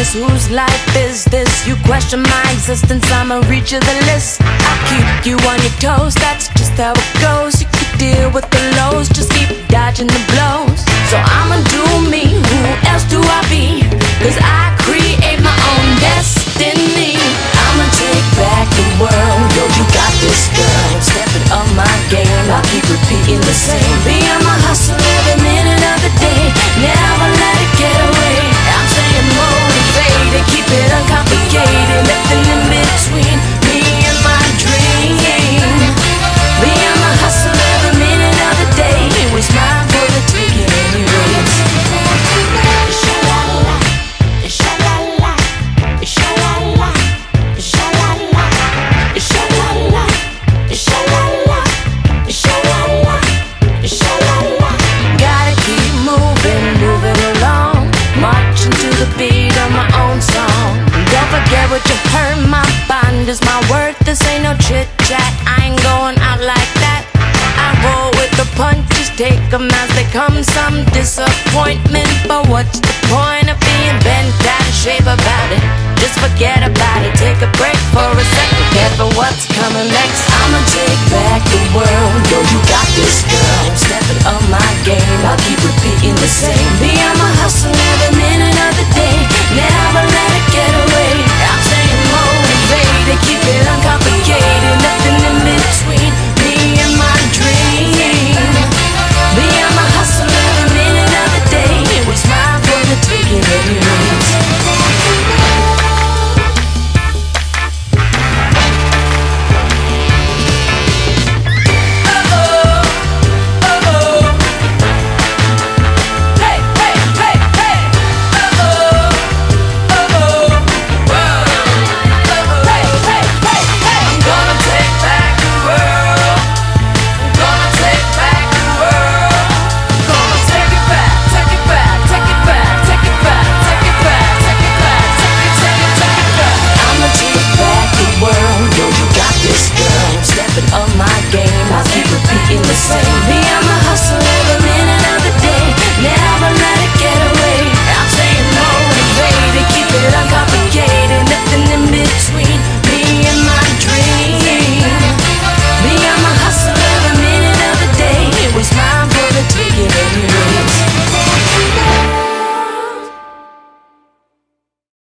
business. Whose life is this? You question my existence, I'ma reach you the list. I keep you on your toes, that's just how it goes. You would you hurt my bond? Is my worth? This ain't no chit chat. I ain't going out like that. I roll with the punches, take them as they come. Some disappointment, but what's the